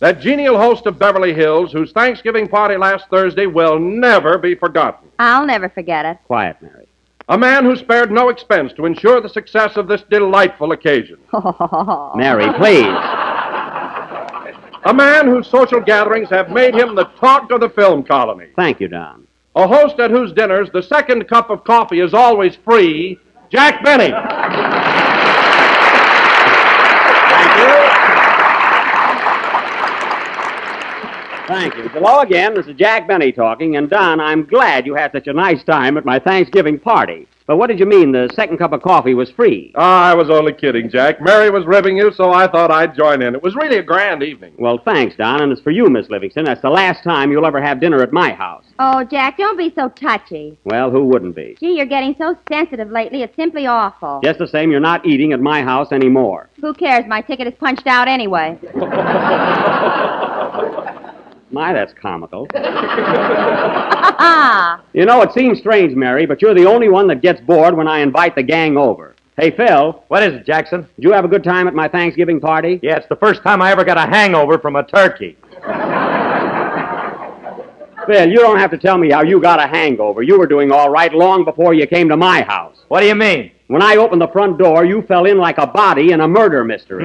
That genial host of Beverly Hills, whose Thanksgiving party last Thursday will never be forgotten. I'll never forget it. Quiet, Mary. A man who spared no expense to ensure the success of this delightful occasion. Mary, please. A man whose social gatherings have made him the talk of the film colony. Thank you, Don. A host at whose dinners the second cup of coffee is always free, Jack Benny. Thank you. Hello again. This is Jack Benny talking. And Don, I'm glad you had such a nice time at my Thanksgiving party. But what did you mean the second cup of coffee was free? Ah, I was only kidding, Jack. Mary was ribbing you, so I thought I'd join in. It was really a grand evening. Well, thanks, Don. And it's for you, Miss Livingstone. That's the last time you'll ever have dinner at my house. Oh, Jack, don't be so touchy. Well, who wouldn't be? Gee, you're getting so sensitive lately. It's simply awful. Just the same, you're not eating at my house anymore. Who cares? My ticket is punched out anyway. My, that's comical. You know, it seems strange, Mary, but you're the only one that gets bored when I invite the gang over. Hey, Phil, What is it, Jackson? did you have a good time at my Thanksgiving party? Yeah, it's the first time I ever got a hangover from a turkey. Phil, you don't have to tell me how you got a hangover. You were doing all right long before you came to my house. What do you mean? When I opened the front door, you fell in like a body in a murder mystery.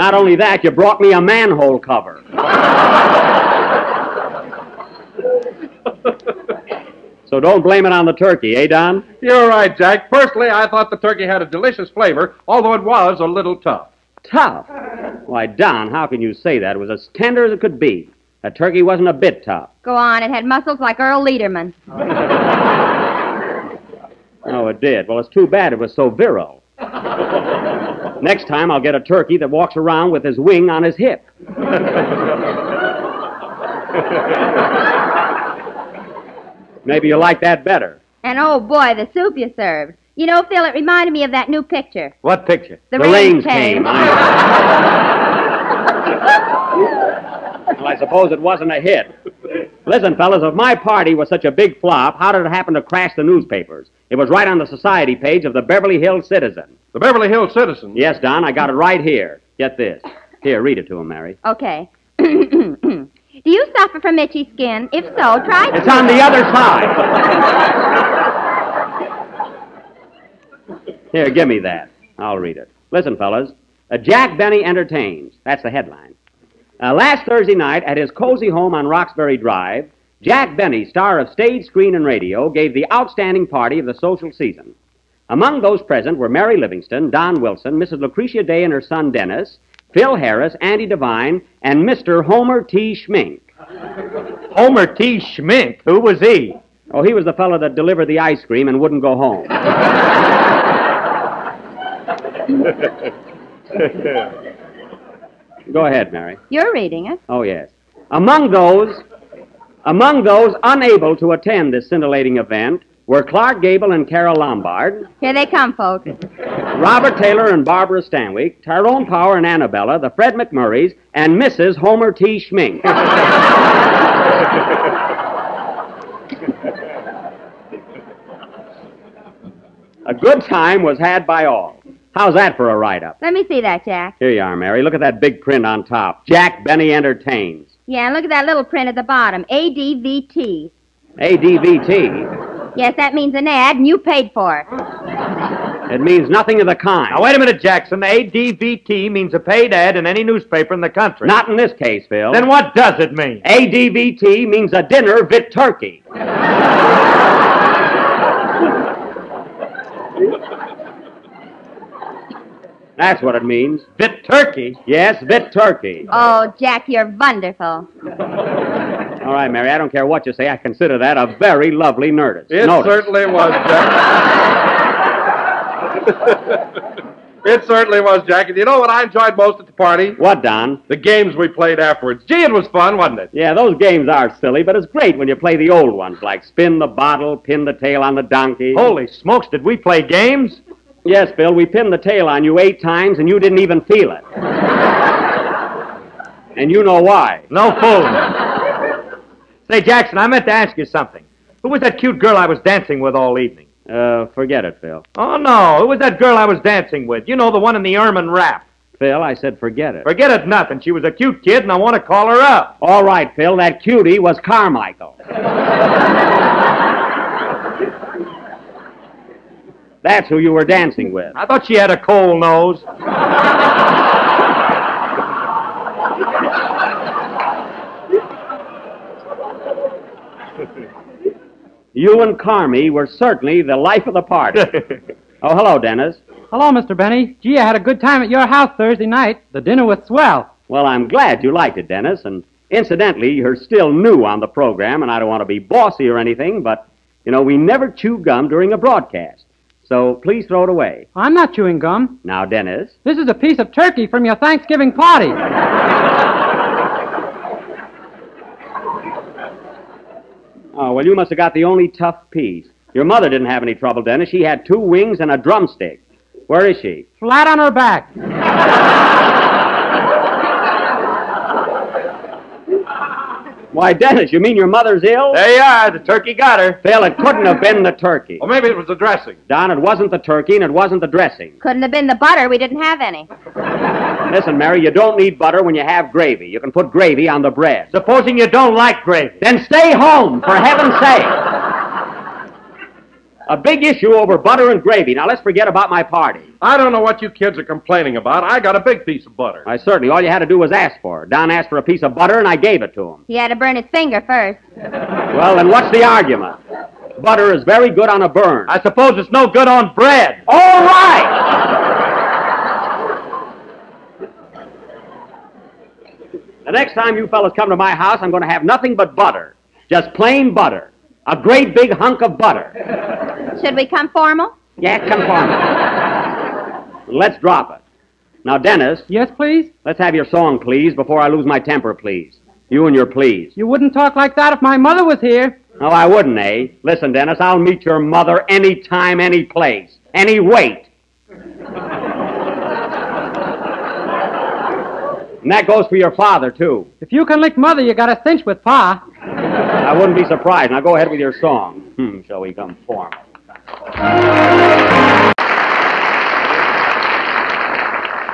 Not only that, you brought me a manhole cover. so don't blame it on the turkey, eh, Don? You're right, Jack. Personally, I thought the turkey had a delicious flavor, although it was a little tough. Tough? Why, Don, how can you say that? It was as tender as it could be. That turkey wasn't a bit tough. go on. It had muscles like Earle Liederman. Oh, it did. Well, it's too bad it was so virile. Next time, I'll get a turkey that walks around with his wing on his hip. Maybe you like that better. And oh boy, the soup you served. You know, Phil, it reminded me of that new picture. What picture? The, The rains rains came. Well, I suppose it wasn't a hit. Listen, fellas, if my party was such a big flop, how did it happen to crash the newspapers? It was right on the society page of the Beverly Hills Citizen. The Beverly Hills Citizen. Yes, Don, I got it right here. Get this. Here, read it to him, Mary. Okay. Do you suffer from itchy skin? If so, try. It's on the other side. Here, give me that. I'll read it. Listen, fellas. Uh, Jack Benny entertains. That's the headline. Uh, last Thursday night at his cozy home on Roxbury Drive, Jack Benny, star of stage, screen, and radio, gave the outstanding party of the social season. Among those present were Mary Livingstone, Don Wilson, Mrs. Lucretia Day and her son Dennis, Phil Harris, Andy Devine, and Mr. Homer T. Schmink. Homer T. Schmink. Who was he? Oh, he was the fellow that delivered the ice cream and wouldn't go home. go ahead, Mary. You're reading it. Oh, yes. Among those, among those unable to attend this scintillating event were Clark Gable and Carole Lombard, Here they come, folks. Robert Taylor and Barbara Stanwyck, Tyrone Power and Annabella, the Fred MacMurrays, and Mrs. Homer T. Schmink. A good time was had by all. How's that for a write up? Let me see that, Jack. Here you are, Mary. Look at that big print on top. Jack Benny Entertains. Yeah, and look at that little print at the bottom. ADVT. ADVT. Yes, that means an ad, and you paid for it. It means nothing of the kind. Now, wait a minute, Jackson. ADVT means a paid ad in any newspaper in the country. Not in this case, Phil. Then what does it mean? ADVT means a dinner vit turkey. That's what it means. Bit turkey. Yes, vit turkey. Oh, Jack, you're wonderful. All right, Mary, I don't care what you say. I consider that a very lovely notice. It notice. certainly was, Jack. it certainly was, Jack. And you know what I enjoyed most at the party? What, Don? The games we played afterwards. Gee, it was fun, wasn't it? Yeah, those games are silly, but it's great when you play the old ones, like spin the bottle, pin the tail on the donkey. Holy smokes, did we play games? Yes, Bill, we pinned the tail on you eight times, and you didn't even feel it. and you know why. No fooling. Say, Jackson, I meant to ask you something. Who was that cute girl I was dancing with all evening? Uh, forget it, Phil. Oh, no. Who was that girl I was dancing with? You know, the one in the ermine wrap. Phil, I said forget it. Forget it, nothing. She was a cute kid, and I want to call her up. All right, Phil, that cutie was Carmichael. That's who you were dancing with. I thought she had a cold nose. You and Carmy were certainly the life of the party. oh, hello, Dennis. Hello, Mr. Benny. Gee, I had a good time at your house Thursday night. The dinner was swell. Well, I'm glad you liked it, Dennis. And incidentally, you're still new on the program, and I don't want to be bossy or anything, but, you know, we never chew gum during a broadcast. So please throw it away. I'm not chewing gum. Now, Dennis. This is a piece of turkey from your Thanksgiving party. Oh, well, you must have got the only tough piece. Your mother didn't have any trouble, Dennis. She had two wings and a drumstick. Where is she? Flat on her back. Why, Dennis, you mean your mother's ill? There you are. The turkey got her. Phil, it couldn't have been the turkey. Or maybe it was the dressing. Don, it wasn't the turkey and it wasn't the dressing. Couldn't have been the butter. We didn't have any. Listen, Mary, you don't need butter when you have gravy. You can put gravy on the bread. Supposing you don't like gravy. Then stay home, for heaven's sake. A big issue over butter and gravy. Now let's forget about my party. I don't know what you kids are complaining about. I got a big piece of butter. I certainly, all you had to do was ask for it. Don asked for a piece of butter and I gave it to him. He had to burn his finger first. Well, then what's the argument? Butter is very good on a burn. I suppose it's no good on bread. All right! the next time you fellas come to my house, I'm going to have nothing but butter. Just plain butter. A great big hunk of butter. Should we come formal? Yeah, come formal. Let's drop it. Now, Dennis, Yes, please? let's have your song, please, before I lose my temper, please. You and your please. You wouldn't talk like that if my mother was here. No, I wouldn't, eh? Listen, Dennis, I'll meet your mother any time, any place, any weight. And that goes for your father, too. If you can lick mother, you got a cinch with Pa. I wouldn't be surprised. Now go ahead with your song. Hmm, shall we come formal?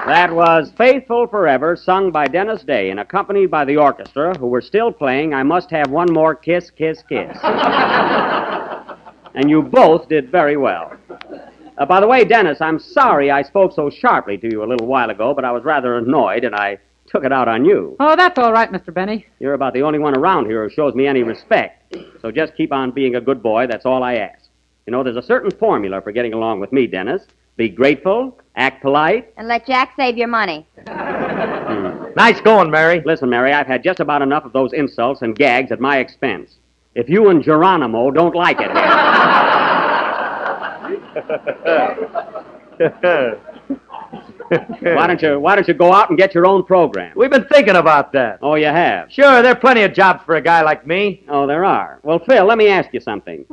That was Faithful Forever, sung by Dennis Day and accompanied by the orchestra, who were still playing I Must Have One More Kiss, Kiss, Kiss. and you both did very well. Uh, by the way, Dennis, I'm sorry I spoke so sharply to you a little while ago, but I was rather annoyed and I took it out on you. Oh, that's all right, Mr. Benny. You're about the only one around here who shows me any respect. So just keep on being a good boy. That's all I ask. You know, there's a certain formula for getting along with me, Dennis. Be grateful, act polite. And let Jack save your money. Hmm. Nice going, Mary. Listen, Mary, I've had just about enough of those insults and gags at my expense. If you and Geronimo don't like it here, why don't you why don't you go out and get your own program? We've been thinking about that. Oh, you have. Sure, there are plenty of jobs for a guy like me. Oh, there are. Well, Phil, let me ask you something.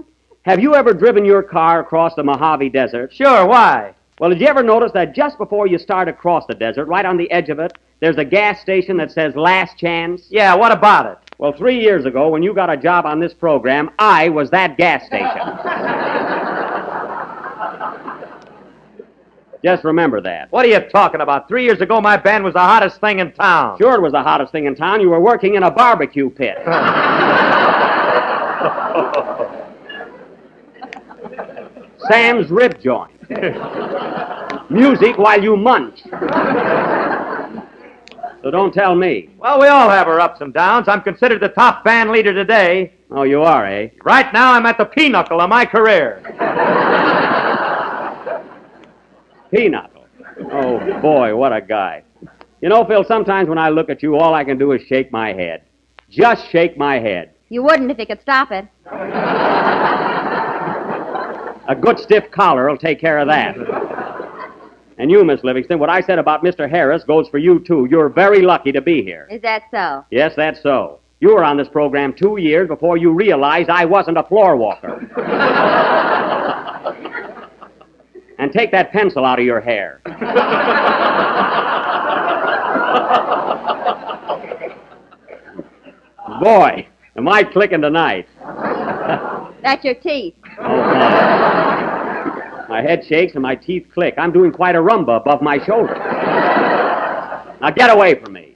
Have you ever driven your car across the Mojave Desert? Sure, why? Well, did you ever notice that just before you start across the desert, right on the edge of it, there's a gas station that says last chance? Yeah, what about it? Well, three years ago, when you got a job on this program, I was that gas station. Just remember that. What are you talking about? Three years ago, my band was the hottest thing in town. Sure, it was the hottest thing in town. You were working in a barbecue pit. Sam's rib joint. Music while you munch. So don't tell me. Well, we all have our ups and downs. I'm considered the top band leader today. Oh, you are, eh? Right now, I'm at the pinnacle of my career. Peanut. Oh, boy, what a guy. You know, Phil, sometimes when I look at you, all I can do is shake my head. Just shake my head. You wouldn't if you could stop it. A good stiff collar will take care of that. And you, Miss Livingstone, what I said about Mr. Harris goes for you, too. You're very lucky to be here. Is that so? Yes, that's so. You were on this program two years before you realized I wasn't a floor walker. and take that pencil out of your hair. Boy, am I clicking tonight. That's your teeth. My head shakes and my teeth click. I'm doing quite a rumba above my shoulder. Now get away from me.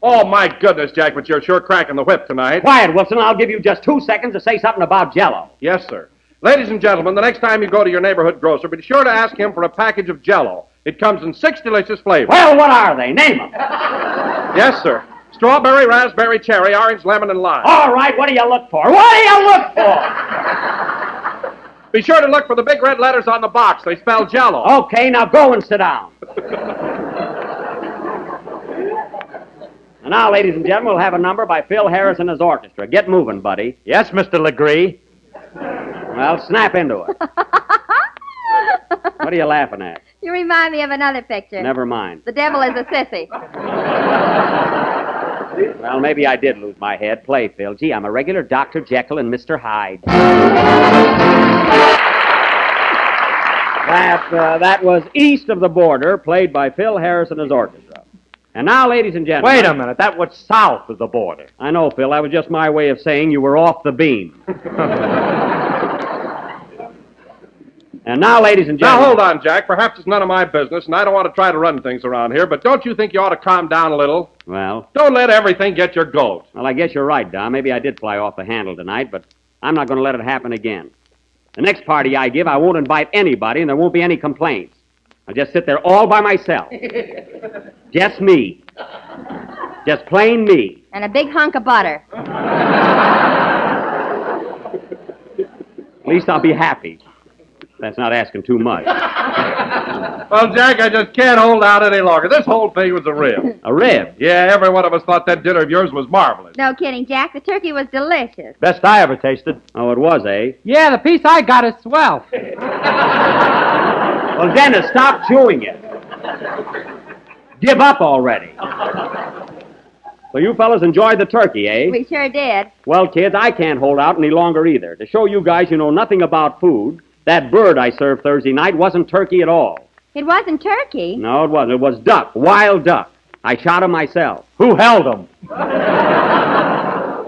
Oh, my goodness, Jack, but you're sure cracking the whip tonight. Quiet, Wilson. I'll give you just two seconds to say something about Jello. Yes, sir. Ladies and gentlemen, the next time you go to your neighborhood grocer, be sure to ask him for a package of Jello. It comes in six delicious flavors. Well, what are they? Name them. Yes, sir. Strawberry, raspberry, cherry, orange, lemon, and lime. All right, what do you look for? What do you look for? Be sure to look for the big red letters on the box. They spell Jello. Okay, now go and sit down. and now, ladies and gentlemen, we'll have a number by Phil Harris and his orchestra. Get moving, buddy. Yes, Mr. Legree. Well, snap into it. What are you laughing at? You remind me of another picture. Never mind. The devil is a sissy. Well, maybe I did lose my head. Play, Phil. Gee, I'm a regular Dr. Jekyll and Mr. Hyde. That, uh, that was East of the Border, played by Phil Harris and his orchestra. And now, ladies and gentlemen. Wait a minute. That was south of the border. I know, Phil. That was just my way of saying you were off the beam. and now, ladies and gentlemen. Now, hold on, Jack. Perhaps it's none of my business, and I don't want to try to run things around here, but don't you think you ought to calm down a little? Well, Don't let everything get your goat. well, I guess you're right, Don. Maybe I did fly off the handle tonight, but I'm not going to let it happen again. The next party I give, I won't invite anybody, and there won't be any complaints. I'll just sit there all by myself. just me. Just plain me. And a big hunk of butter. At least I'll be happy. That's not asking too much. Well, Jack, I just can't hold out any longer. This whole thing was a rib. A rib. Yeah, every one of us thought that dinner of yours was marvelous. No kidding, Jack. The turkey was delicious. Best I ever tasted. Oh, it was, eh? Yeah, the piece I got is swell. Well, Dennis, stop chewing it. Give up already. So you fellas enjoyed the turkey, eh? We sure did. Well, kids, I can't hold out any longer either. To show you guys you know nothing about food, that bird I served Thursday night wasn't turkey at all. It wasn't turkey. No, it wasn't. It was duck, wild duck. I shot him myself. Who held him?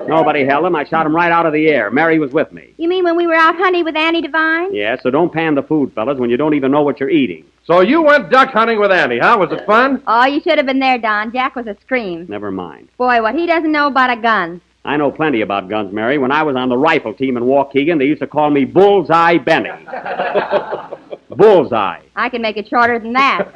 Nobody held him. I shot him right out of the air. Mary was with me. You mean when we were out hunting with Andy Devine? Yeah, so don't pan the food, fellas, when you don't even know what you're eating. So you went duck hunting with Andy, huh? Was it fun? Oh, you should have been there, Don. Jack was a scream. Never mind. Boy, what he doesn't know about a gun. I know plenty about guns, Mary. When I was on the rifle team in Waukegan, they used to call me Bullseye Benny. Bullseye. I can make it shorter than that.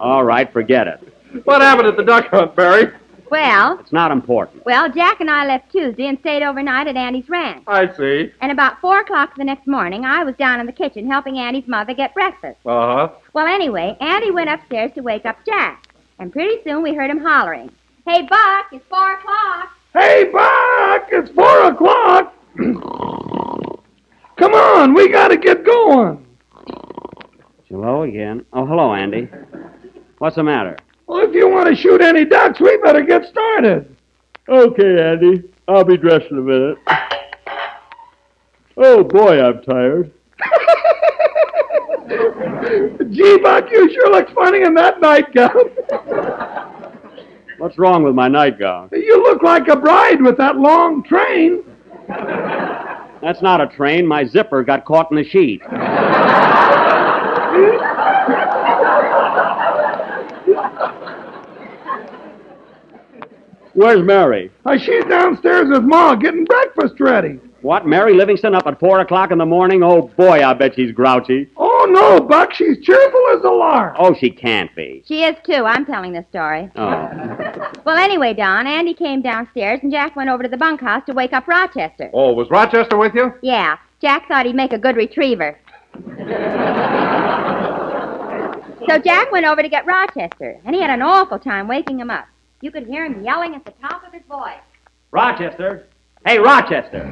All right, forget it. What happened at the duck hunt, Barry? Well, It's not important. well, Jack and I left Tuesday and stayed overnight at Andy's ranch. I see. And about four o'clock the next morning, I was down in the kitchen helping Andy's mother get breakfast. Uh huh. Well, anyway, Andy went upstairs to wake up Jack. And pretty soon we heard him hollering, Hey, Buck, it's four o'clock. Hey, Buck, it's four o'clock. Come on, we gotta get going. Hello again. Oh, hello, Andy. What's the matter? Well, if you want to shoot any ducks, we better get started. Okay, Andy. I'll be dressed in a minute. Oh, boy, I'm tired. Gee, Buck, you sure look funny in that nightgown. What's wrong with my nightgown? you look like a bride with that long train. That's not a train. My zipper got caught in the sheet. Where's Mary? Uh, she's downstairs with Ma getting breakfast ready. What, Mary Livingstone up at four o'clock in the morning? Oh, boy, I bet she's grouchy. Oh, no, Buck, she's cheerful as a lark. Oh, she can't be. She is too. I'm telling the story. Oh. Well, anyway, Don, Andy came downstairs and Jack went over to the bunkhouse to wake up Rochester. Oh, was Rochester with you? Yeah, Jack thought he'd make a good retriever. so Jack went over to get Rochester, and he had an awful time waking him up. You could hear him yelling at the top of his voice. Rochester. Hey, Rochester.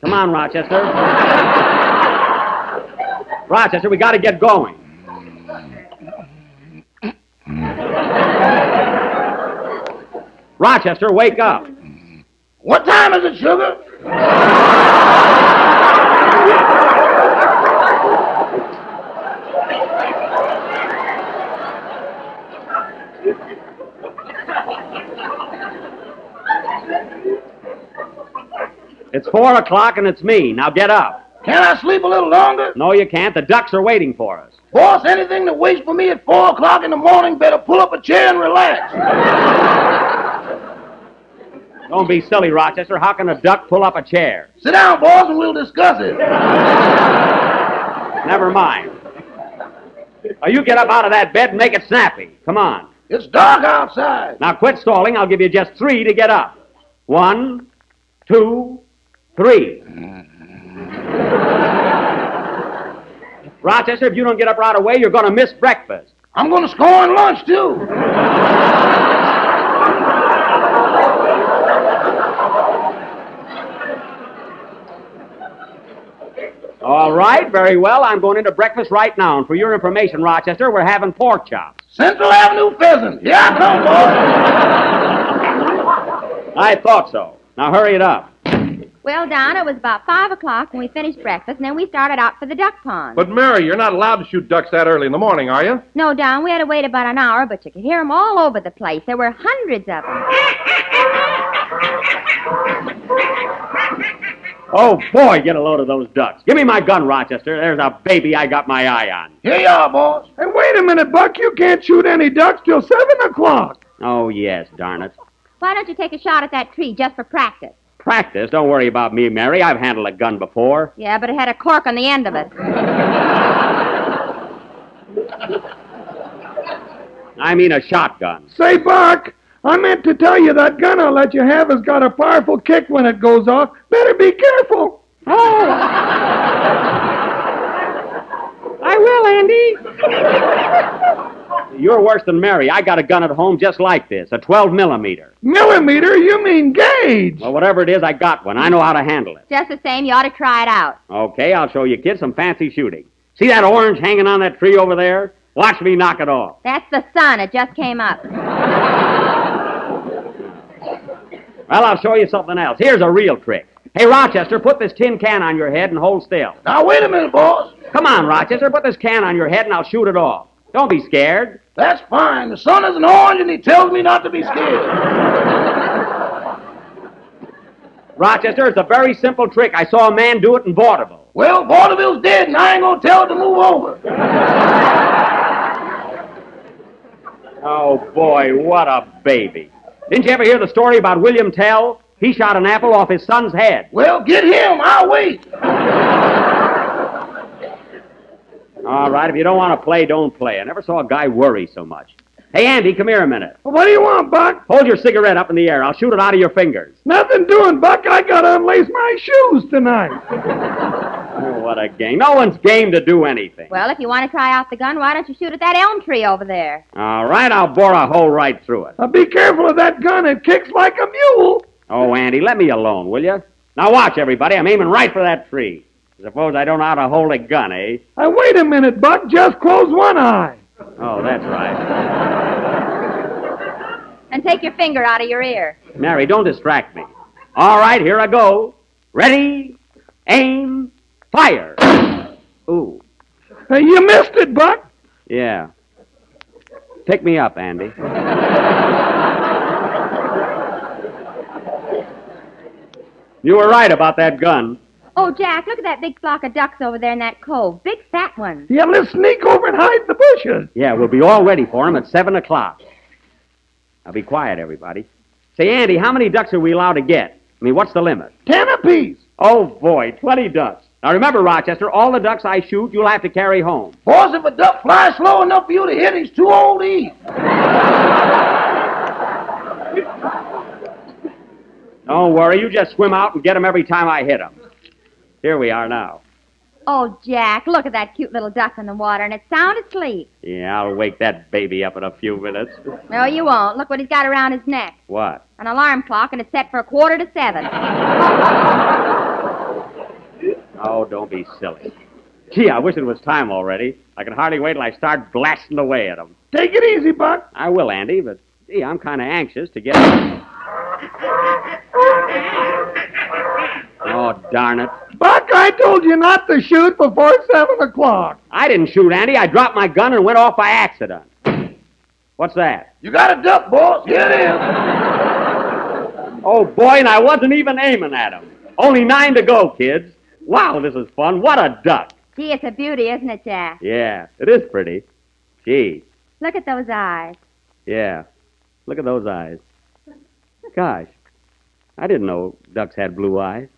Come on, Rochester. Rochester, we got to get going. Rochester, wake up. What time is it, sugar? It's four o'clock and it's me. Now get up. Can I sleep a little longer? No, you can't. The ducks are waiting for us. Boss, anything that waits for me at 4 o'clock in the morning better pull up a chair and relax. Don't be silly, Rochester. How can a duck pull up a chair? Sit down, boss, and we'll discuss it. Never mind. Now you get up out of that bed and make it snappy. Come on. It's dark outside. Now quit stalling. I'll give you just three to get up. One, two, three. Rochester, if you don't get up right away, you're going to miss breakfast. I'm going to score on lunch, too. All right, very well. I'm going into breakfast right now. And for your information, Rochester, we're having pork chops. Central Avenue pheasant. Here I come, boss. I thought so. Now hurry it up. Well, Don, it was about five o'clock when we finished breakfast, and then we started out for the duck pond. But, Mary, you're not allowed to shoot ducks that early in the morning, are you? No, Don, we had to wait about an hour, but you could hear 'em all over the place. There were hundreds of 'em. Oh, boy, get a load of those ducks. Give me my gun, Rochester. There's a baby I got my eye on. Here you are, boss. Hey, wait a minute, Buck. You can't shoot any ducks till 7 o'clock. Oh, yes, darn it. Why don't you take a shot at that tree just for practice? Practice. Don't worry about me, Mary. I've handled a gun before. Yeah, but it had a cork on the end of it. I mean a shotgun. Say, Buck, I meant to tell you that gun I'll let you have has got a powerful kick when it goes off. Better be careful. Oh. I will, Andy. You're worse than Mary. I got a gun at home just like this, a 12 millimeter. Millimeter? You mean gauge? Well, whatever it is, I got one. I know how to handle it. Just the same, you ought to try it out. Okay, I'll show you kids some fancy shooting. See that orange hanging on that tree over there? Watch me knock it off. That's the sun. It just came up. Well, I'll show you something else. Here's a real trick. Hey, Rochester, put this tin can on your head and hold still. Now, wait a minute, boss. Come on, Rochester, put this can on your head and I'll shoot it off. Don't be scared. That's fine. The sun is an orange, and he tells me not to be scared. Rochester, it's a very simple trick. I saw a man do it in vaudeville. Well, vaudeville's dead, and I ain't gonna tell it to move over. Oh, boy, what a baby. Didn't you ever hear the story about William Tell? He shot an apple off his son's head. Well, get him. I'll wait. All right, if you don't want to play, don't play. I never saw a guy worry so much. Hey, Andy, come here a minute. What do you want, Buck? Hold your cigarette up in the air. I'll shoot it out of your fingers. Nothing doing, Buck. I gotta unlace my shoes tonight. Oh, what a game. No one's game to do anything. Well, if you want to try out the gun, why don't you shoot at that elm tree over there? All right, I'll bore a hole right through it. Now be careful of that gun. It kicks like a mule. Oh, Andy, let me alone, will you? Now watch, everybody. I'm aiming right for that tree. Suppose I don't know how to hold a gun, eh? Now wait a minute, Buck. Just close one eye. Oh, that's right. And take your finger out of your ear. Mary, don't distract me. All right, here I go. Ready, aim, fire. Ooh, Hey, you missed it, Buck. yeah. Pick me up, Andy. You were right about that gun. Oh, Jack, look at that big flock of ducks over there in that cove. Big fat ones. Yeah, let's sneak over and hide in the bushes. Yeah, we'll be all ready for him at 7 o'clock. Now be quiet, everybody. Say, Andy, how many ducks are we allowed to get? I mean, what's the limit? Ten apiece. Oh, boy, 20 ducks. Now remember, Rochester, all the ducks I shoot, you'll have to carry home. Boss, if a duck flies slow enough for you to hit, he's too old to eat. Don't worry, you just swim out and get 'em every time I hit 'em. Here we are now. Oh, Jack, look at that cute little duck in the water, and it's sound asleep. Yeah, I'll wake that baby up in a few minutes. No, you won't. Look what he's got around his neck. What? An alarm clock, and it's set for a quarter to seven. Oh, don't be silly. Gee, I wish it was time already. I can hardly wait till I start blasting away at him. Take it easy, Buck. I will, Andy, but gee, I'm kind of anxious to get. Oh, darn it. Buck, I told you not to shoot before seven o'clock. I didn't shoot Andy. I dropped my gun and went off by accident. What's that? You got a duck, boss. Here it is. Oh, boy, and I wasn't even aiming at him. Only nine to go, kids. Wow, this is fun. What a duck. Gee, it's a beauty, isn't it, Jack? Yeah, it is pretty. Gee, Look at those eyes. yeah. Look at those eyes. Gosh, I didn't know ducks had blue eyes.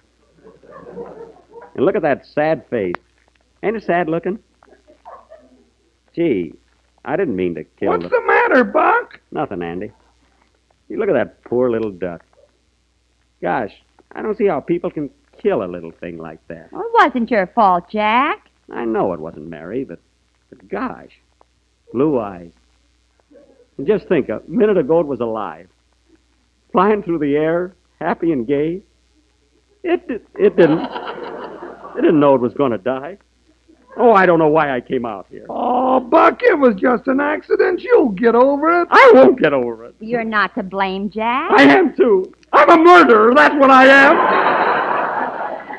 And look at that sad face. Ain't it sad looking? Gee, I didn't mean to kill What's the... the matter, Buck? Nothing, Andy. You look at that poor little duck. Gosh, I don't see how people can kill a little thing like that. Oh, it wasn't your fault, Jack. I know it wasn't Mary, but, but gosh, blue eyes. And just think, a minute ago it was alive, flying through the air, happy and gay. It it didn't. It didn't know it was going to die. Oh, I don't know why I came out here. Oh, Buck, it was just an accident. You'll get over it. I won't get over it. You're not to blame, Jack. I am too. I'm a murderer. That's what I am.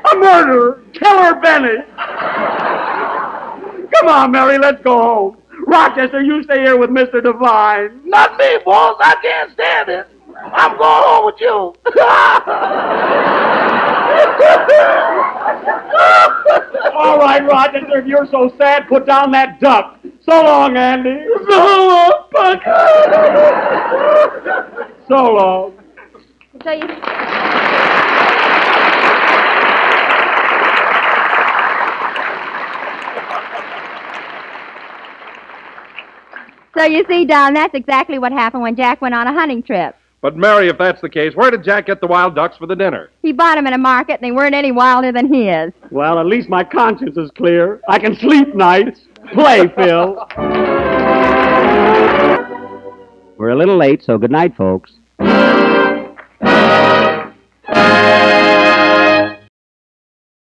A murderer. Killer Benny. Come on, Mary, let's go home. Rochester, you stay here with Mr. Devine. Not me, boss. I can't stand it. I'm going home with you. All right, Rochester, if you're so sad, put down that duck. So long, Andy. So long, Buck. so long. So you. So you see, Don, that's exactly what happened when Jack went on a hunting trip. But, Mary, if that's the case, where did Jack get the wild ducks for the dinner? He bought 'em in a market, and they weren't any wilder than his. Well, at least my conscience is clear. I can sleep nights. Play, Phil. We're a little late, so good night, folks.